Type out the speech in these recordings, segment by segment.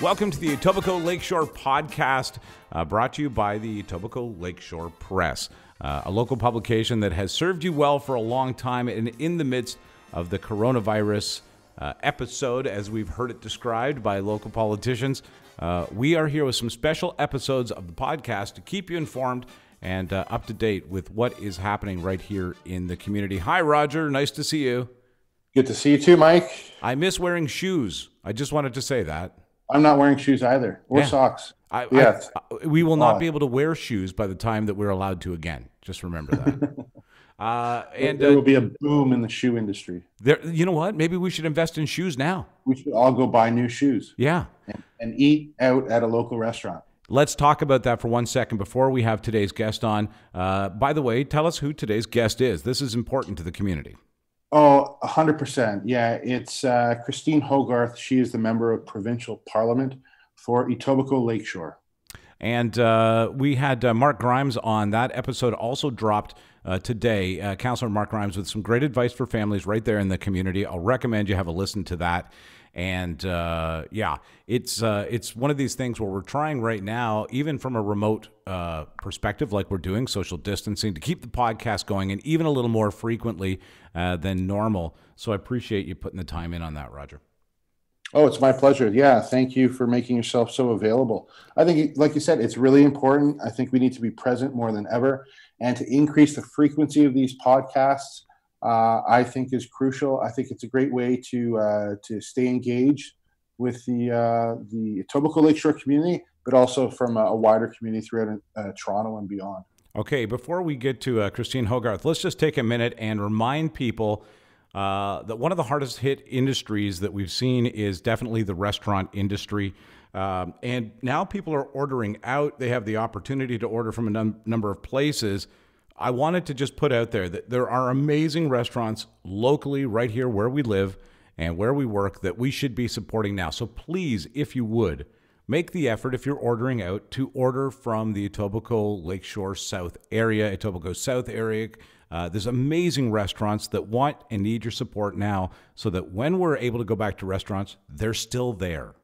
Welcome to the Etobicoke Lakeshore podcast, uh, brought to you by the Etobicoke Lakeshore Press, uh, a local publication that has served you well for a long time. And in the midst of the coronavirus uh, episode, as we've heard it described by local politicians, uh, we are here with some special episodes of the podcast to keep you informed and uh, up to date with what is happening right here in the community. Hi, Roger. Nice to see you. Good to see you too, Mike. I miss wearing shoes. I just wanted to say that. I'm not wearing shoes either, or Yeah. socks. I, Yes. I- we will not be able to wear shoes by the time that we're allowed to again. Just remember that. uh, and there will uh, be a boom in the shoe industry. there, you know what? Maybe we should invest in shoes now. We should all go buy new shoes Yeah. and, and eat out at a local restaurant. Let's talk about that for one second before we have today's guest on. Uh, by the way, tell us who today's guest is. This is important to the community. Oh, 100%. Yeah, it's uh, Christine Hogarth. She is the member of provincial parliament for Etobicoke Lakeshore. And uh, we had uh, Mark Grimes on. That episode also dropped uh, today. Uh, Councillor Mark Grimes with some great advice for families right there in the community. I'll recommend you have a listen to that. And uh, yeah, it's uh, it's one of these things where we're trying right now, even from a remote uh, perspective, like we're doing social distancing, to keep the podcast going, and even a little more frequently uh, than normal. So I appreciate you putting the time in on that, Roger. Oh, it's my pleasure. Yeah, thank you for making yourself so available. I think, like you said, it's really important. I think we need to be present more than ever, and to increase the frequency of these podcasts, uh, I think is crucial. I think it's a great way to uh, to stay engaged with the uh, the Etobicoke Lakeshore community, but also from a, wider community throughout uh, Toronto and beyond. Okay, before we get to uh, Christine Hogarth, let's just take a minute and remind people uh, that one of the hardest hit industries that we've seen is definitely the restaurant industry. Um, and now people are ordering out. They have the opportunity to order from a num- number of places. I wanted to just put out there that there are amazing restaurants locally, right here where we live and where we work, that we should be supporting now. So please, if you would, make the effort if you're ordering out to order from the Etobicoke Lakeshore South area, Etobicoke South area. Uh, there's amazing restaurants that want and need your support now so that when we're able to go back to restaurants, they're still there.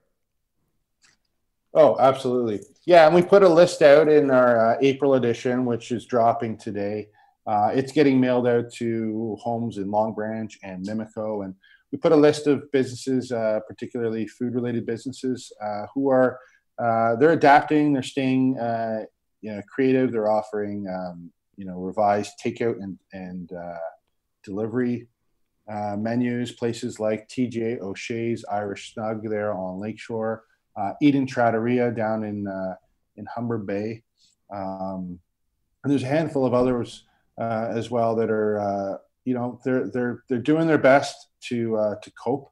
Oh, absolutely. Yeah, and we put a list out in our uh, April edition, which is dropping today. Uh, it's getting mailed out to homes in Long Branch and Mimico, and we put a list of businesses, uh, particularly food-related businesses, uh, who are uh, they're adapting, they're staying, uh, you know, creative. They're offering, um, you know, revised takeout and and delivery menus. Places like TJ O'Shea's Irish Snug there on Lakeshore uh, Eden Trattoria down in uh, in Humber Bay, um, and there's a handful of others uh, as well that are uh, you know they're they're they're doing their best to to cope.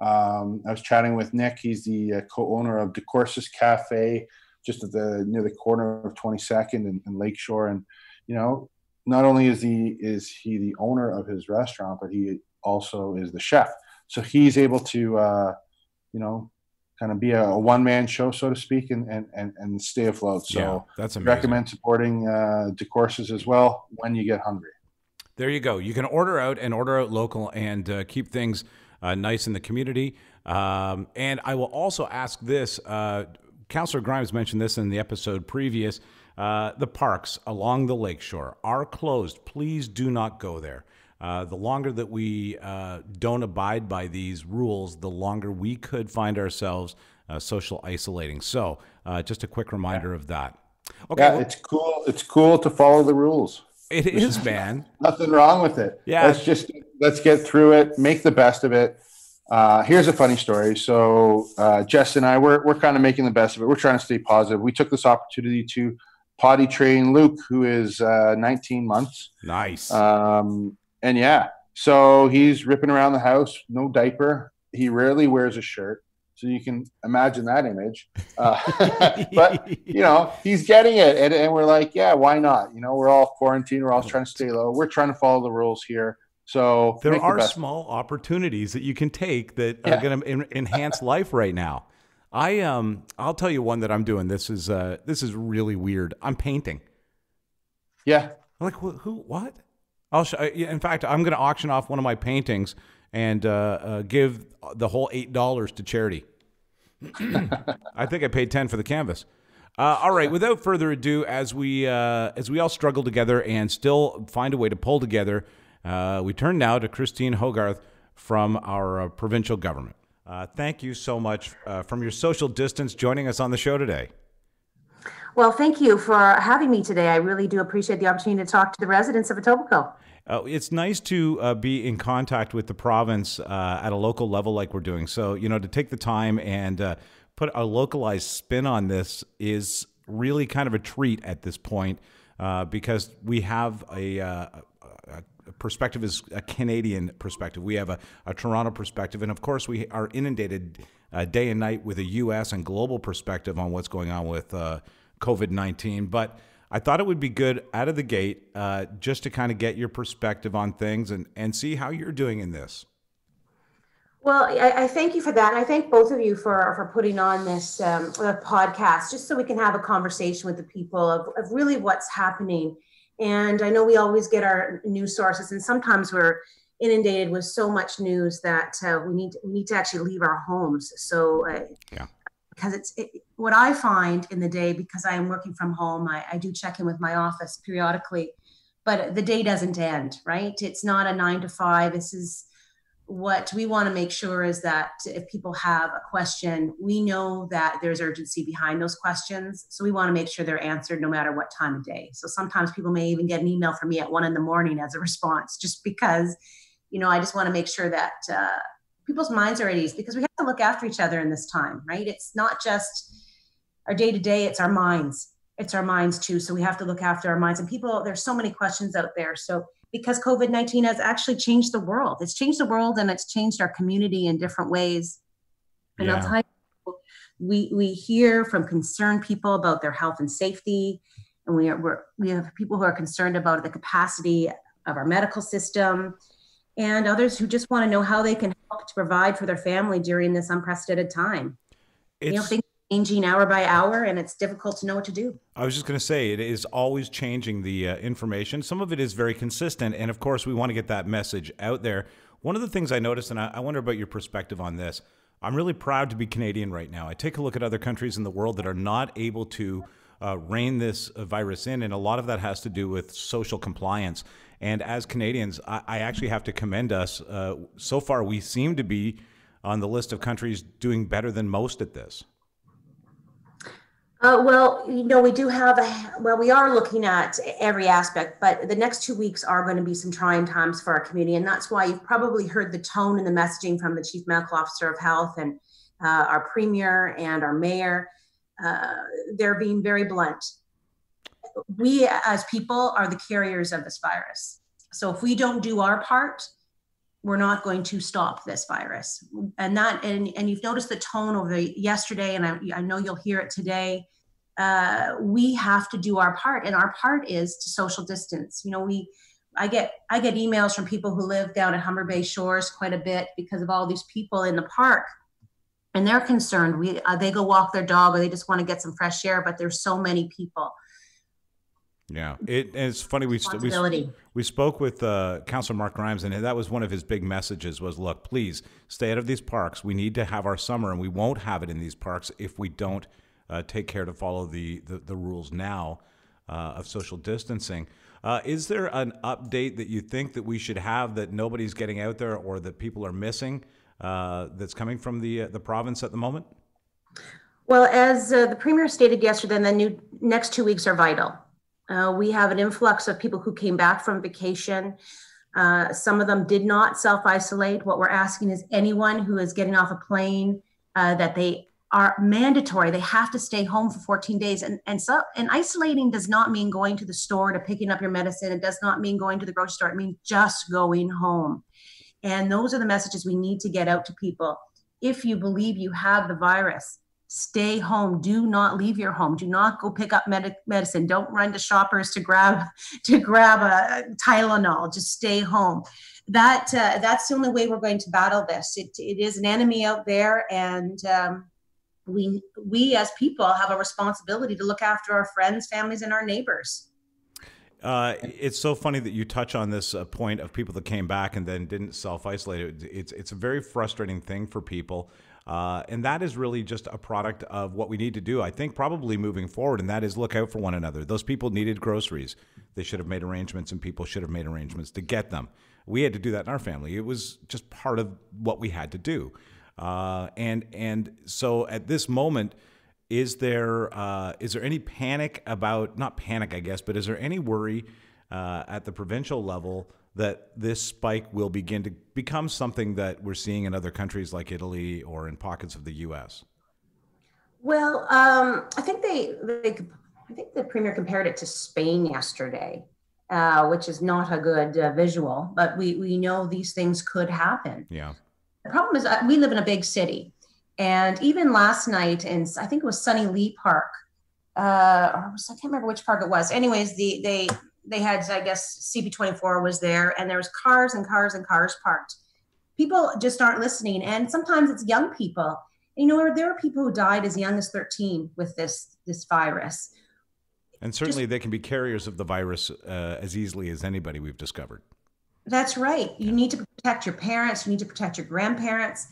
Um, I was chatting with Nick. He's the co-owner of DeCourses Cafe, just at the near the corner of 22nd and, and Lakeshore. And you know, not only is he is he the owner of his restaurant, but he also is the chef. So he's able to uh, you know kind of be a, a one man show, so to speak, and and and, and stay afloat. So yeah, that's amazing. recommend supporting uh, DeCourses as well when you get hungry. There you go. You can order out and order out local and uh, keep things uh, nice in the community. Um, and I will also ask this uh, Councillor Grimes mentioned this in the episode previous. Uh, the parks along the lakeshore are closed. Please do not go there. Uh, the longer that we uh, don't abide by these rules, the longer we could find ourselves uh, social isolating. So, uh, just a quick reminder of that. Okay, Yeah, well, it's cool. It's cool to follow the rules. it is, man. Nothing wrong with it. Yeah. Let's just let's get through it. Make the best of it. Uh, here's a funny story. So uh, Jess and I, we're we're kind of making the best of it. We're trying to stay positive. We took this opportunity to potty train Luke, who is uh, 19 months. Nice. Um, and yeah, so he's ripping around the house, no diaper. He rarely wears a shirt. So you can imagine that image. Uh, but, you know, he's getting it. And, and we're like, yeah, why not? You know, we're all quarantined. We're all trying to stay low. We're trying to follow the rules here. So there make the are small opportunities that you can take that are going to en- enhance life right now. I um I'll tell you one that I'm doing. This is uh this is really weird. I'm painting. Yeah. I'm like who, who what? I'll show, in fact I'm going to auction off one of my paintings and uh, uh, give the whole eight dollars to charity. I think I paid ten for the canvas. Uh, all right. Without further ado, as we uh, as we all struggle together and still find a way to pull together, uh, we turn now to Christine Hogarth from our uh, provincial government. Uh, thank you so much uh, from your social distance joining us on the show today. Well, thank you for having me today. I really do appreciate the opportunity to talk to the residents of Etobicoke. Uh, it's nice to uh, be in contact with the province uh, at a local level like we're doing. So, you know, to take the time and uh, put a localized spin on this is really kind of a treat at this point uh, because we have a, uh, a, perspective is a Canadian perspective. We have a, a, Toronto perspective. And of course, we are inundated day and night with a U.S. and global perspective on what's going on with COVID 19. But I thought it would be good out of the gate uh, just to kind of get your perspective on things and, and see how you're doing in this. Well, I, I thank you for that. And I thank both of you for, for putting on this um, podcast just so we can have a conversation with the people of, of really what's happening. And I know we always get our news sources, and sometimes we're inundated with so much news that uh, we need we need to actually leave our homes. So uh, yeah because it's it, what I find in the day because I am working from home. I, I do check in with my office periodically, but the day doesn't end, right? It's not a nine to five. This is what we want to make sure is that if people have a question, we know that there's urgency behind those questions. So we want to make sure they're answered no matter what time of day. So sometimes people may even get an email from me at one in the morning as a response, just because, you know, I just want to make sure that uh, people's minds are at ease because we have to look after each other in this time, right? It's not just our day to day, it's our minds. It's our minds too. So we have to look after our minds. And people, there's so many questions out there. So because COVID 19 has actually changed the world, it's changed the world and it's changed our community in different ways. And yeah. I'll tell you, we, we hear from concerned people about their health and safety. And we, are, we're, we have people who are concerned about the capacity of our medical system and others who just want to know how they can help to provide for their family during this unprecedented time. It's, you know, things changing hour by hour, and it's difficult to know what to do. I was just going to say it is always changing the uh, information. Some of it is very consistent, and of course, we want to get that message out there. One of the things I noticed, and I, I wonder about your perspective on this. I'm really proud to be Canadian right now. I take a look at other countries in the world that are not able to uh, rein this virus in, and a lot of that has to do with social compliance. And as Canadians, I, I actually have to commend us. Uh, so far, we seem to be on the list of countries doing better than most at this. Uh, well, you know, we do have a, well, we are looking at every aspect, but the next two weeks are going to be some trying times for our community. And that's why you've probably heard the tone and the messaging from the Chief Medical Officer of Health and uh, our Premier and our Mayor. Uh, they're being very blunt we as people are the carriers of this virus. So if we don't do our part, we're not going to stop this virus. And that, and, and you've noticed the tone over the yesterday, and I, I know you'll hear it today. Uh, we have to do our part, and our part is to social distance. You know, we, I get, I get emails from people who live down at Humber Bay Shores quite a bit because of all these people in the park, and they're concerned. We, uh, they go walk their dog, or they just want to get some fresh air, but there's so many people. Yeah, it, it's funny. We, we we spoke with uh, Councillor Mark Grimes, and that was one of his big messages: was look, please stay out of these parks. We need to have our summer, and we won't have it in these parks if we don't uh, take care to follow the the, the rules now uh, of social distancing. Uh, is there an update that you think that we should have that nobody's getting out there, or that people are missing uh, that's coming from the uh, the province at the moment? Well, as the premier stated yesterday, the new next two weeks are vital uh, we have an influx of people who came back from vacation. Uh, some of them did not self isolate. What we're asking is anyone who is getting off a plane uh, that they are mandatory. They have to stay home for 14 days. And and so and isolating does not mean going to the store to picking up your medicine. It does not mean going to the grocery store. It means just going home. And those are the messages we need to get out to people. If you believe you have the virus, stay home. Do not leave your home. Do not go pick up med- medicine. Don't run to shoppers to grab to grab a tylenol. Just stay home. That uh, that's the only way we're going to battle this. It, it is an enemy out there and um, we we as people have a responsibility to look after our friends families and our neighbors. Uh, it's so funny that you touch on this uh, point of people that came back and then didn't self isolate. It's it's a very frustrating thing for people. Uh, and that is really just a product of what we need to do, I think, probably moving forward, and that is look out for one another. Those people needed groceries. They should have made arrangements, and people should have made arrangements to get them. We had to do that in our family. It was just part of what we had to do. Uh, and and so at this moment, is there uh, is there any panic about not panic, I guess, but is there any worry uh, at the provincial level that this spike will begin to become something that we're seeing in other countries like Italy or in pockets of the U.S.? Well, um, I think they, they, I think the premier compared it to Spain yesterday, uh, which is not a good uh, visual. But we we know these things could happen. Yeah. The problem is uh, we live in a big city, and even last night in I think it was Sunny Lee Park, uh, or I can't remember which park it was. Anyways, the they they had, I guess, CP24 was there, and there was cars and cars and cars parked. People just aren't listening, and sometimes it's young people. You know, there are people who died as young as 13 with this this virus. And certainly, just, they can be carriers of the virus uh, as easily as anybody we've discovered. That's right. You need to protect your parents. You need to protect your grandparents.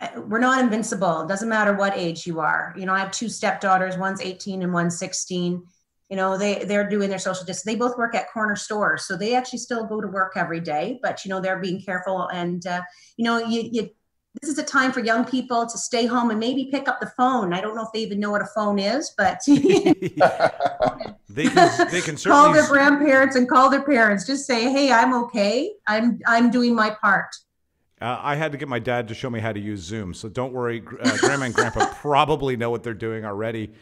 Uh, we're not invincible. It doesn't matter what age you are. You know, I have two stepdaughters. One's 18 and one's 16 you know they they're doing their social distance they both work at corner stores so they actually still go to work every day but you know they're being careful and uh, you know you, you this is a time for young people to stay home and maybe pick up the phone i don't know if they even know what a phone is but they can they can certainly call their grandparents and call their parents just say hey i'm okay i'm i'm doing my part uh, I had to get my dad to show me how to use Zoom, so don't worry. Uh, Grandma and Grandpa probably know what they're doing already.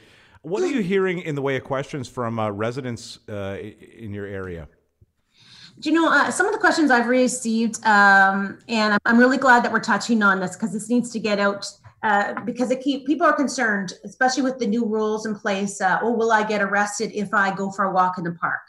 What are you hearing in the way of questions from uh, residents uh, in your area? Do you know uh, some of the questions I've received, um, and I'm really glad that we're touching on this because this needs to get out uh, because keep, people are concerned, especially with the new rules in place. Uh, oh, will I get arrested if I go for a walk in the park?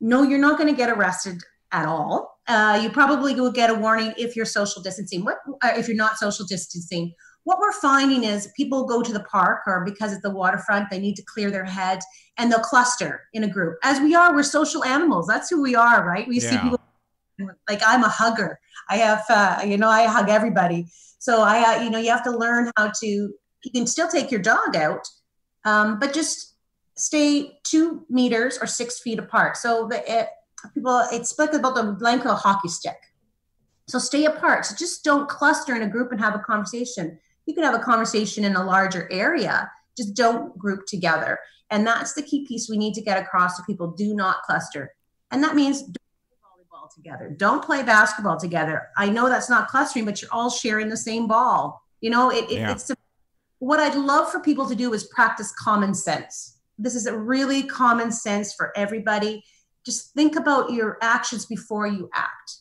No, you're not going to get arrested at all. Uh, you probably will get a warning if you're social distancing. What if you're not social distancing? what we're finding is people go to the park or because it's the waterfront, they need to clear their head and they'll cluster in a group. As we are, we're social animals. That's who we are, right? We yeah. see people like I'm a hugger. I have, uh, you know, I hug everybody. So I, uh, you know, you have to learn how to. You can still take your dog out, um, but just stay two meters or six feet apart. So the it, people, it's like about the length of a hockey stick. So stay apart. So just don't cluster in a group and have a conversation. You can have a conversation in a larger area. Just don't group together. And that's the key piece we need to get across to people do not cluster. And that means don't play volleyball together. Don't play basketball together. I know that's not clustering but you're all sharing the same ball. You know it, it, yeah. it's what i'd love for people to do is practice common sense. This is a really common sense for everybody just think about your actions before you act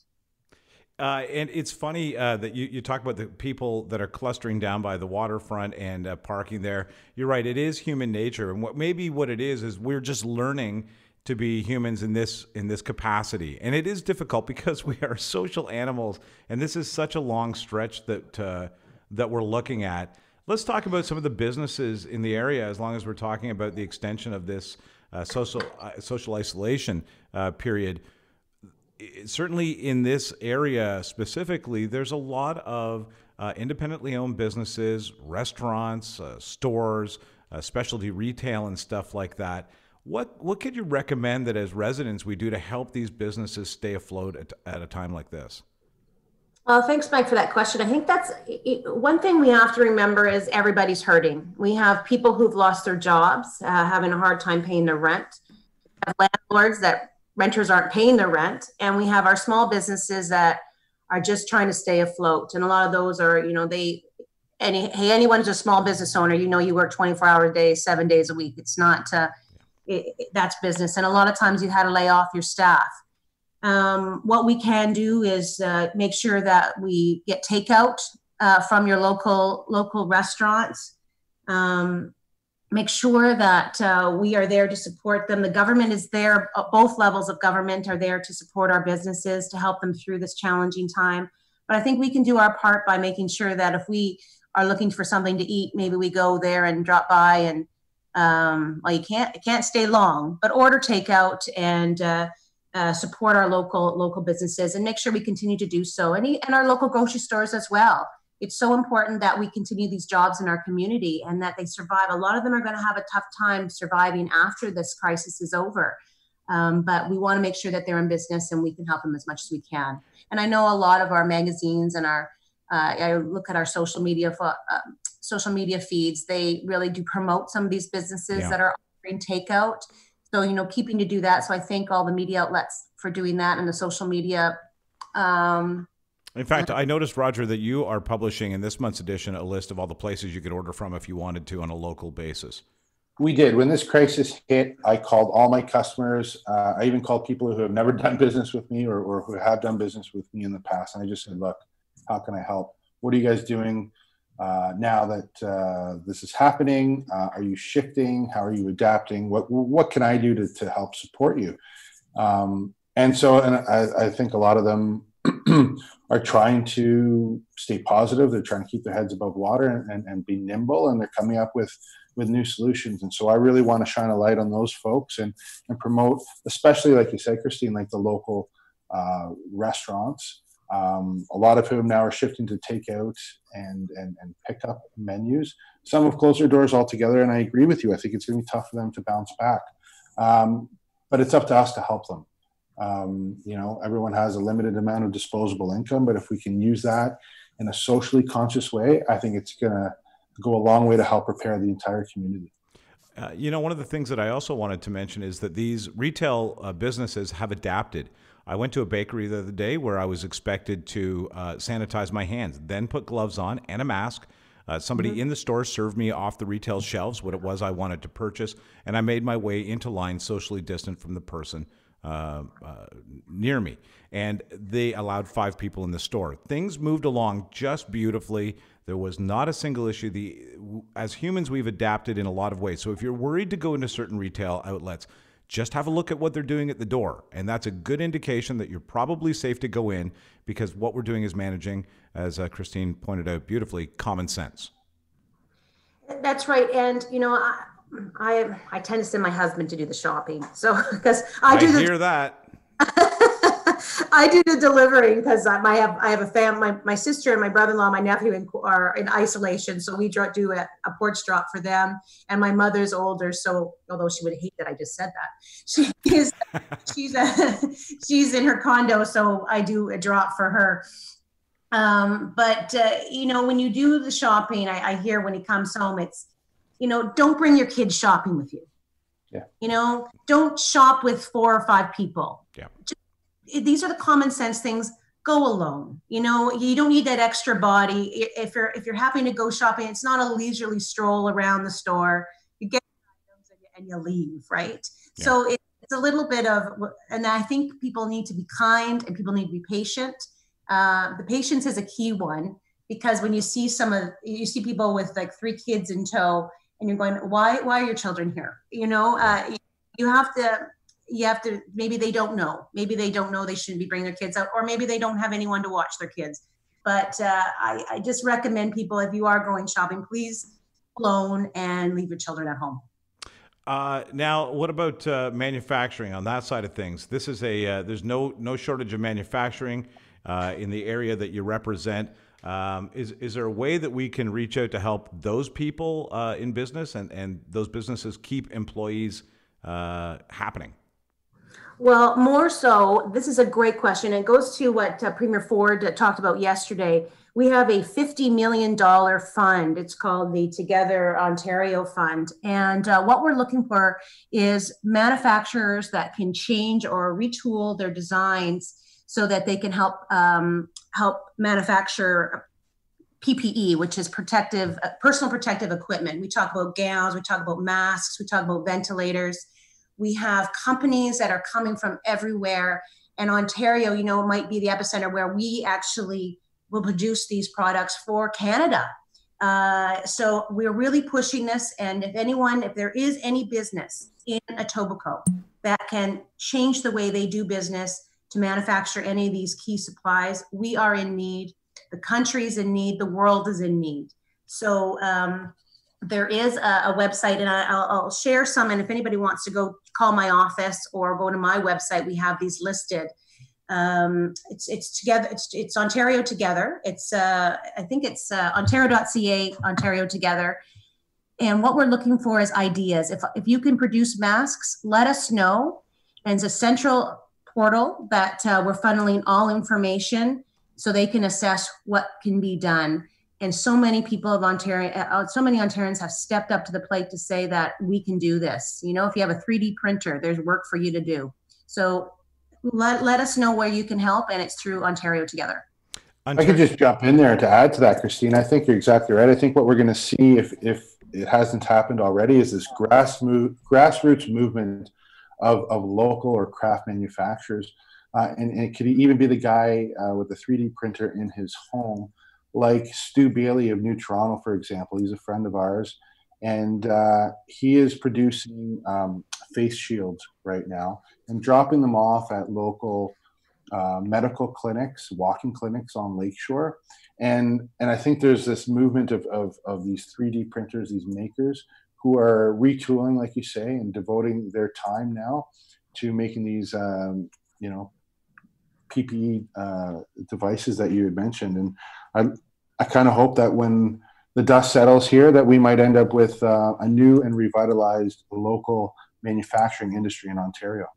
uh, and it's funny uh, that you, you talk about the people that are clustering down by the waterfront and uh, parking there. You're right; it is human nature, and what maybe what it is is we're just learning to be humans in this in this capacity, and it is difficult because we are social animals, and this is such a long stretch that uh, that we're looking at. Let's talk about some of the businesses in the area, as long as we're talking about the extension of this uh, social uh, social isolation period certainly in this area specifically, there's a lot of uh, independently owned businesses, restaurants, uh, stores, uh, specialty retail, and stuff like that. What what could you recommend that as residents we do to help these businesses stay afloat at, at a time like this? Well, thanks, Mike, for that question. I think that's one thing we have to remember is everybody's hurting. We have people who've lost their jobs, uh, having a hard time paying their rent. We have landlords that renters aren't paying their rent and we have our small businesses that are just trying to stay afloat and a lot of those are you know they any hey anyone's a small business owner you know you work 24 hours a day seven days a week it's not uh, it, that's business and a lot of times you had to lay off your staff um, what we can do is uh, make sure that we get takeout uh, from your local local restaurants um, make sure that uh, we are there to support them. The government is there, uh, both levels of government are there to support our businesses to help them through this challenging time. But I think we can do our part by making sure that if we are looking for something to eat, maybe we go there and drop by and um, well, you can't can't stay long, but order takeout and uh, support our local local businesses and make sure we continue to do so, and and our local grocery stores as well. it's so important that we continue these jobs in our community and that they survive. A lot of them are going to have a tough time surviving after this crisis is over. Um, but we want to make sure that they're in business and we can help them as much as we can. And I know a lot of our magazines and our, uh, I look at our social media, uh, social media feeds. They really do promote some of these businesses yeah. that are offering takeout. So you know, keeping to do that. So I thank all the media outlets for doing that and the social media um, in fact, I noticed, Roger, that you are publishing in this month's edition a list of all the places you could order from if you wanted to on a local basis. We did. When this crisis hit, I called all my customers. Uh, I even called people who have never done business with me or, or who have done business with me in the past. And I just said, look, how can I help? What are you guys doing uh, now that uh, this is happening? Uh, are you shifting? How are you adapting? What, what can I do to, to help support you? Um, and so, and I, I think a lot of them are trying to stay positive. They're trying to keep their heads above water and, and, and, be nimble, and they're coming up with with new solutions. And so I really want to shine a light on those folks and and promote, especially like you said, Christine, like the local uh, restaurants. Um, a lot of whom now are shifting to takeout and, and and pick up menus. Some have closed their doors altogether, and I agree with you. I think it's going to be tough for them to bounce back. Um, but it's up to us to help them. Um, you know, everyone has a limited amount of disposable income, but if we can use that in a socially conscious way, I think it's going to go a long way to help prepare the entire community. Uh, you know, one of the things that I also wanted to mention is that these retail uh, businesses have adapted. I went to a bakery the other day where I was expected to uh, sanitize my hands, then put gloves on and a mask. Uh, somebody mm-hmm. in the store served me off the retail shelves what it was I wanted to purchase, and I made my way into line socially distant from the person uh, uh, near me, and they allowed five people in the store. Things moved along just beautifully. There was not a single issue. The as humans, we've adapted in a lot of ways. So if you're worried to go into certain retail outlets, just have a look at what they're doing at the door, and that's a good indication that you're probably safe to go in because what we're doing is managing, as uh, Christine pointed out beautifully, common sense. That's right, and you know. I- I I tend to send my husband to do the shopping. So because I, I do the, hear that. I do the delivering because I have I have a fam my, my sister and my brother-in-law my nephew in, are in isolation so we do a, a porch drop for them and my mother's older so although she would hate that I just said that she is she's a, she's in her condo so I do a drop for her um, but uh, you know when you do the shopping I, I hear when he comes home it's you know, don't bring your kids shopping with you. Yeah. You know, don't shop with four or five people. Yeah. Just, these are the common sense things. Go alone. You know, you don't need that extra body. If you're if you're having to go shopping, it's not a leisurely stroll around the store. You get items and you, and you leave, right? Yeah. So it, it's a little bit of, and I think people need to be kind and people need to be patient. Uh, the patience is a key one because when you see some of you see people with like three kids in tow and you're going, why, why are your children here? You know, uh, you have to, you have to, maybe they don't know, maybe they don't know they shouldn't be bringing their kids out, or maybe they don't have anyone to watch their kids. But uh, I, I just recommend people, if you are going shopping, please alone and leave your children at home. Uh, now, what about uh, manufacturing on that side of things? This is a uh, there's no no shortage of manufacturing uh, in the area that you represent. Um, is is there a way that we can reach out to help those people uh, in business and and those businesses keep employees uh, happening? Well, more so, this is a great question. It goes to what uh, Premier Ford talked about yesterday. We have a $50 million fund. It's called the Together Ontario Fund. And uh, what we're looking for is manufacturers that can change or retool their designs so that they can help um, help manufacture PPE, which is protective, uh, personal protective equipment. We talk about gowns, we talk about masks, we talk about ventilators. We have companies that are coming from everywhere. And Ontario, you know, might be the epicenter where we actually will produce these products for Canada. Uh, so we're really pushing this. And if anyone, if there is any business in Etobicoke that can change the way they do business, to manufacture any of these key supplies. We are in need. The country is in need. The world is in need. So um, there is a, a website, and I, will I'll share some. And if anybody wants to go call my office or go to my website, we have these listed. Um, it's it's together. It's it's Ontario together. It's uh, I think it's uh, Ontario.ca Ontario together. And what we're looking for is ideas. If if you can produce masks, let us know. And it's a central portal that uh, we're funneling all information so they can assess what can be done. And so many people of Ontario, uh, so many Ontarians have stepped up to the plate to say that we can do this. You know, if you have a 3D printer, there's work for you to do. So let, let us know where you can help, and it's through Ontario Together. I could just jump in there to add to that, Christine. I think you're exactly right. I think what we're going to see, if if it hasn't happened already, is this grass move, grassroots movement of, of local or craft manufacturers. Uh, and, and, it could even be the guy uh, with the 3D printer in his home, like Stu Bailey of New Toronto, for example. He's a friend of ours, and uh, he is producing um, face shields right now and dropping them off at local uh, medical clinics, walking clinics on Lakeshore. And, and I think there's this movement of, of, of these 3D printers, these makers who are retooling, like you say, and devoting their time now to making these, um, you know, PPE uh, devices that you had mentioned. And I, I kind of hope that when the dust settles here, that we might end up with uh, a new and revitalized local manufacturing industry in Ontario.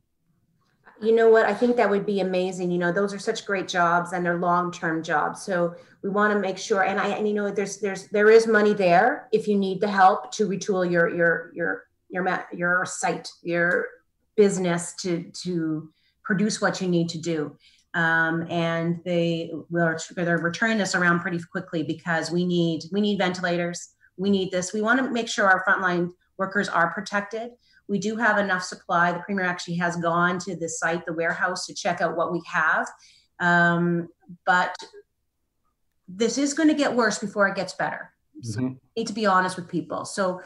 You know what? I think that would be amazing. You know those are such great jobs and they're long-term jobs. So we want to make sure and i and you know there's there's there is money there if you need the help to retool your your your your your site your business to to produce what you need to do um, and they will they're returning this around pretty quickly because we need we need ventilators we need this we want to make sure our frontline workers are protected we do have enough supply. The premier actually has gone to the site, the warehouse, to check out what we have. Um, but this is going to get worse before it gets better. Mm-hmm. need to be honest with people. So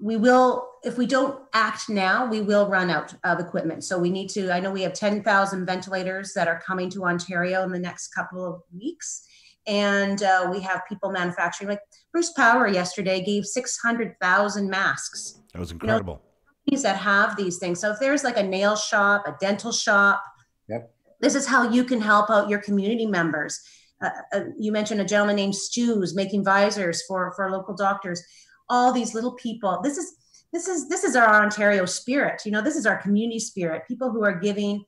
we will, if we don't act now, we will run out of equipment. So we need to, I know we have 10,000 ventilators that are coming to Ontario in the next couple of weeks. And uh, we have people manufacturing, like Bruce Power yesterday gave 600,000 masks. That was incredible. You know, that have these things. So if there's like a nail shop, a dental shop, yep. this is how you can help out your community members. Uh, uh, you mentioned a gentleman named Stu's making visors for for local doctors. All these little people. This is this is this is our Ontario spirit. You know, this is our community spirit. People who are giving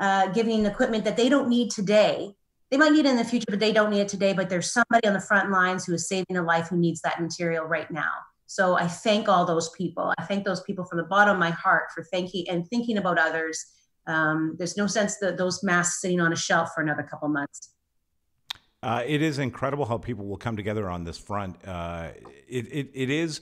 uh, giving equipment that they don't need today. They might need it in the future, but they don't need it today. But there's somebody on the front lines who is saving a life who needs that material right now. So I thank all those people. I thank those people from the bottom of my heart for thanking and thinking about others. Um, there's no sense that those masks sitting on a shelf for another couple months. Uh, it is incredible how people will come together on this front. Uh, it, it, it is,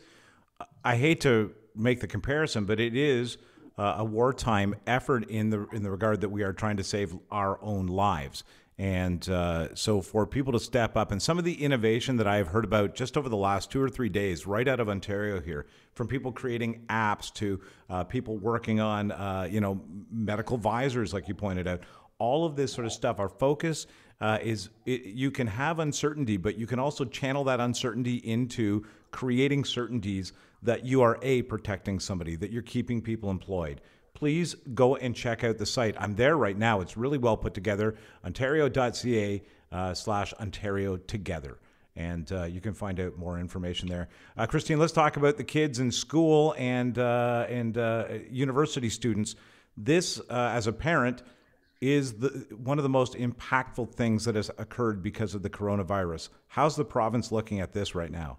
I hate to make the comparison, but it is uh, a wartime effort in the in the regard that we are trying to save our own lives. And uh, so, for people to step up, and some of the innovation that I have heard about just over the last two or three days, right out of Ontario here, from people creating apps to uh, people working on, uh, you know, medical visors, like you pointed out, all of this sort of stuff. Our focus uh, is it, you can have uncertainty, but you can also channel that uncertainty into creating certainties that you are a protecting somebody, that you're keeping people employed please go and check out the site. I'm there right now. It's really well put together. Ontario.ca uh, slash Ontario Together. And uh, you can find out more information there. Uh, Christine, let's talk about the kids in school and, uh, and uh, university students. This, uh, as a parent, is the, one of the most impactful things that has occurred because of the coronavirus. How's the province looking at this right now?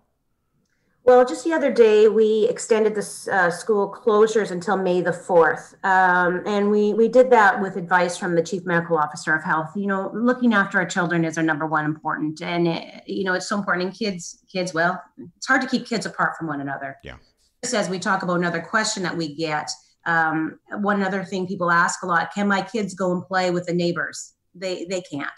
Well, just the other day, we extended the uh, school closures until May the 4th. Um, and we, we did that with advice from the Chief Medical Officer of Health. You know, looking after our children is our number one important. And, it, you know, it's so important. And kids, kids, well, it's hard to keep kids apart from one another. Yeah. Just as we talk about another question that we get, um, one other thing people ask a lot can my kids go and play with the neighbors? They, they can't.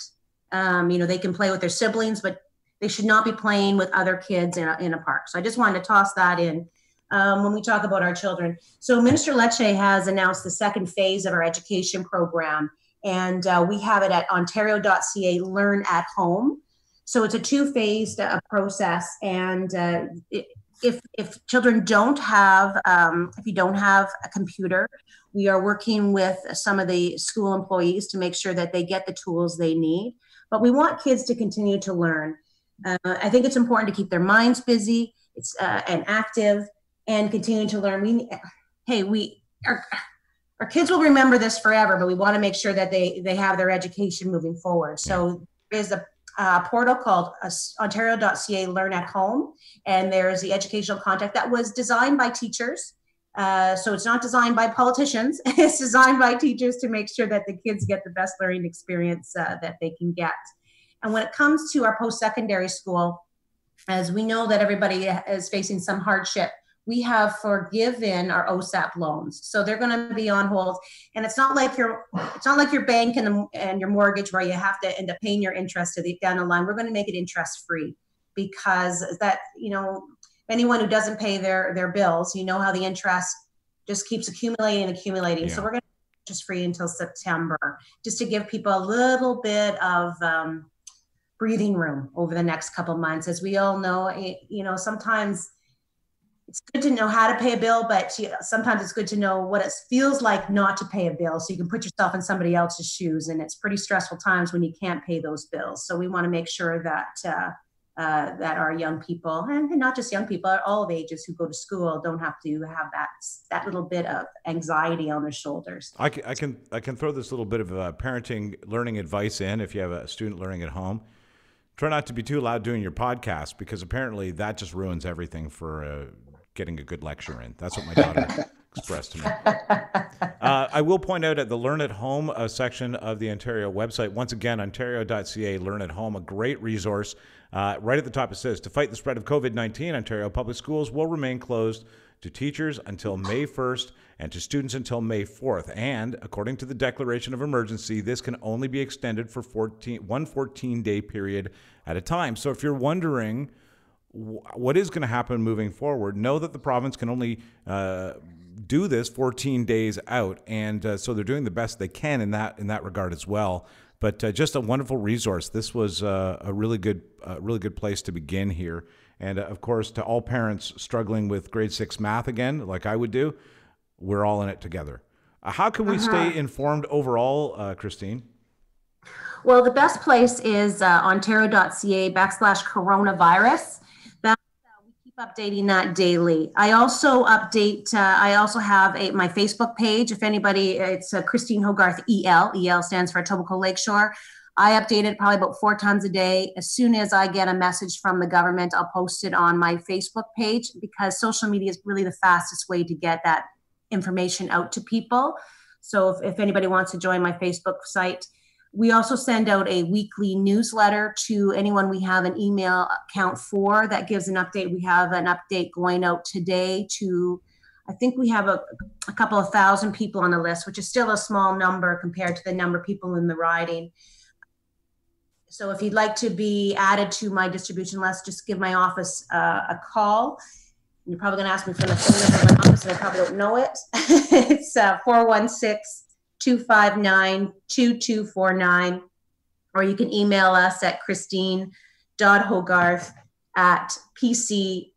Um, you know, they can play with their siblings, but they should not be playing with other kids in a, in a park. So I just wanted to toss that in um, when we talk about our children. So Minister Lecce has announced the second phase of our education program, and uh, we have it at ontario.ca Learn at Home. So it's a two-phased uh, process, and uh, it, if if children don't have um, if you don't have a computer we are working with some of the school employees to make sure that they get the tools they need. But we want kids to continue to learn. Uh, i think it's important to keep their minds busy it's uh, and active and continue to learn. We hey we our, our kids will remember this forever but we want to make sure that they they have their education moving forward. So there's a uh, portal called uh, ontario.ca learn at home. And there's the educational content that was designed by teachers. Uh, so it's not designed by politicians. It's designed by teachers to make sure that the kids get the best learning experience uh, that they can get. And when it comes to our post-secondary school as we know that everybody is facing some hardship we have forgiven our OSAP loans. So they're going to be on hold. And it's not like your it's not like your bank and the, and your mortgage where you have to end up paying your interest to the down the line. We're going to make it interest free because that you know anyone who doesn't pay their their bills, you know how the interest just keeps accumulating and accumulating. Yeah. So we're going to interest free until September, just to give people a little bit of um, breathing room over the next couple months. As we all know, it, you know sometimes it's good to know how to pay a bill, but you know, sometimes it's good to know what it feels like not to pay a bill so you can put yourself in somebody else's shoes. And it's pretty stressful times when you can't pay those bills. So we want to make sure that. Uh, uh, that our young people and, not just young people all of ages who go to school don't have to have that that little bit of anxiety on their shoulders i can i can, I can throw this little bit of uh, parenting learning advice in if you have a student learning at home try not to be too loud doing your podcast because apparently that just ruins everything for uh, getting a good lecture in. That's what my daughter expressed to me. Uh, I will point out at the Learn at Home uh, section of the Ontario website, once again, ontario.ca, Learn at Home, a great resource. Uh, right at the top, it says to fight the spread of COVID 19, Ontario public schools will remain closed to teachers until May 1st and to students until May 4th. And according to the declaration of emergency, this can only be extended for 14, one 14 day period at a time. So if you're wondering, what is going to happen moving forward. Know that the province can only uh, do this 14 days out, and uh, so they're doing the best they can in that in that regard as well. But uh, just a wonderful resource. This was uh, a really good, really good place to begin here. And uh, of course, to all parents struggling with grade six math again, like I would do, we're all in it together. Uh, how can we uh-huh. stay informed overall, Christine? Well, the best place is ontario.ca backslash coronavirus updating that daily. I also update. Uh, I also have a my Facebook page. If anybody, it's uh, Christine Hogarth EL. EL stands for Etobicoke Lakeshore. I update it probably about four times a day. As soon as I get a message from the government, I'll post it on my Facebook page because social media is really the fastest way to get that information out to people. So if, if anybody wants to join my Facebook site, we also send out a weekly newsletter to anyone we have an email account for that gives an update. We have an update going out today to, I think we have a, a couple of thousand people on the list, which is still a small number compared to the number of people in the riding. So if you'd like to be added to my distribution list, just give my office uh, a call. You're probably going to ask me for the phone number of my office, and I probably don't know it. it's uh, 416 259 2249, or you can email us at christine.hogarth at pc.ola.org,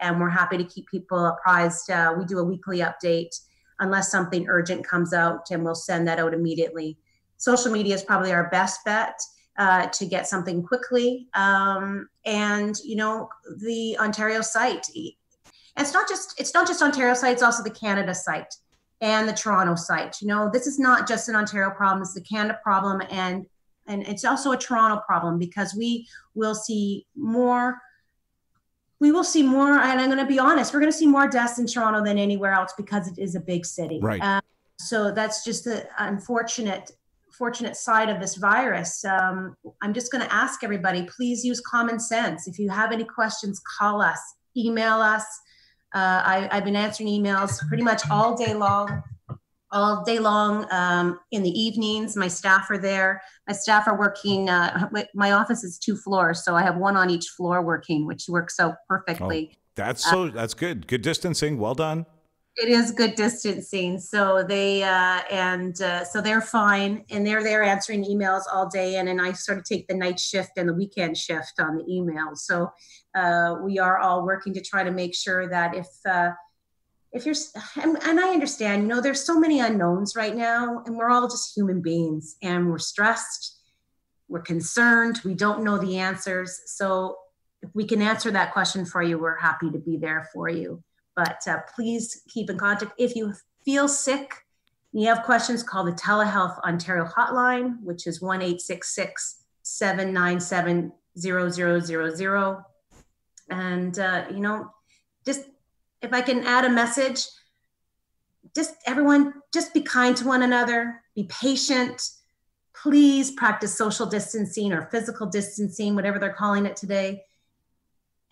and we're happy to keep people apprised. Uh, we do a weekly update unless something urgent comes out, and we'll send that out immediately. Social media is probably our best bet. Uh, to get something quickly. Um, and you know, the Ontario site. It's not just it's not just Ontario site; it's also the Canada site and the Toronto site. You know, this is not just an Ontario problem, it's the Canada problem and and it's also a Toronto problem because we will see more we will see more and I'm going to be honest, we're going to see more deaths in Toronto than anywhere else because it is a big city. Right. Um, so that's just the unfortunate fortunate side of this virus. Um, I'm just going to ask everybody, please use common sense. If you have any questions, call us, email us. Uh, I, have been answering emails pretty much all day long, all day long um, in the evenings. My staff are there. My staff are working. Uh, my office is two floors, so I have one on each floor working, which works out perfectly. Oh, that's so. That's good. Good distancing. Well done. It is good distancing. So they uh, and uh, so they're fine, and they're there answering emails all day. And then I sort of take the night shift and the weekend shift on the emails. So uh, we are all working to try to make sure that if uh, if you're and, and I understand, you know, there's so many unknowns right now, and we're all just human beings, and we're stressed, we're concerned, we don't know the answers. So if we can answer that question for you, we're happy to be there for you. But uh, please keep in contact. If you feel sick, and you have questions, call the Telehealth Ontario hotline, which is 1 797 0000. And, uh, you know, just if I can add a message, just everyone, just be kind to one another, be patient. Please practice social distancing or physical distancing, whatever they're calling it today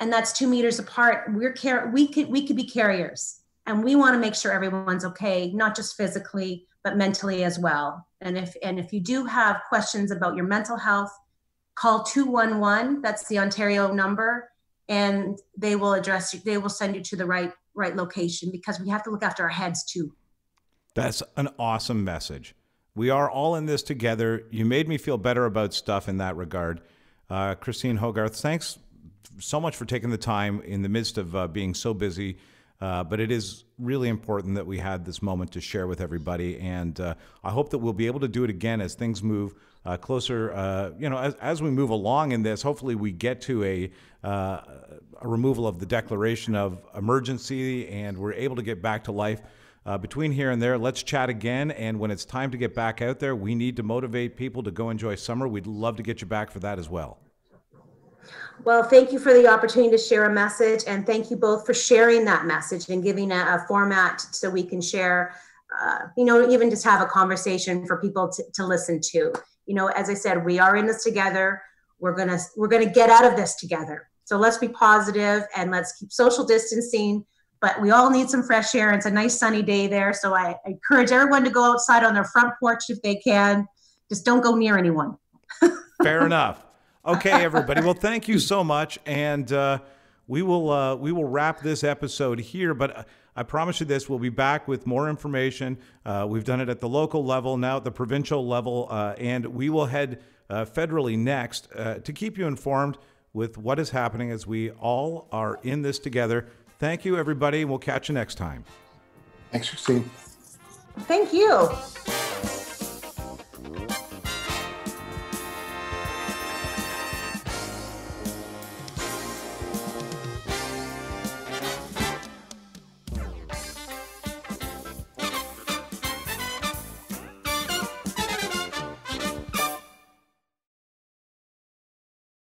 and that's two meters apart. We're car- we could we could be carriers. And we want to make sure everyone's okay not just physically but mentally as well. And if and if you do have questions about your mental health call 211 that's the ontario number and they will address you they will send you to the right right location because we have to look after our heads too. That's an awesome message. We are all in this together. You made me feel better about stuff in that regard. Uh, christine hogarth thanks so much for taking the time in the midst of uh, being so busy. Uh, but it is really important that we had this moment to share with everybody, and uh, I hope that we'll be able to do it again as things move uh, closer. Uh, you know, as, as we move along in this, hopefully we get to a, uh, a removal of the declaration of emergency, and we're able to get back to life. between here and there, let's chat again. And when it's time to get back out there, we need to motivate people to go enjoy summer. We'd love to get you back for that as well. Well, thank you for the opportunity to share a message, and thank you both for sharing that message and giving a, a format so we can share, uh, you know, even just have a conversation for people to, to listen to. You know, as I said, we are in this together. We're gonna we're gonna get out of this together. So let's be positive and let's keep social distancing. But we all need some fresh air. It's a nice sunny day there, so I, I encourage everyone to go outside on their front porch if they can. Just don't go near anyone. Fair enough. Okay, everybody. Well, thank you so much, and uh, we will uh, we will wrap this episode here. But uh, I promise you this: we'll be back with more information. Uh, we've done it at the local level, now at the provincial level, uh, and we will head uh, federally next to keep you informed with what is happening as we all are in this together. Thank you, everybody. We'll catch you next time. Thanks, Christine. Thank you.